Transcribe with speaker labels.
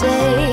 Speaker 1: say.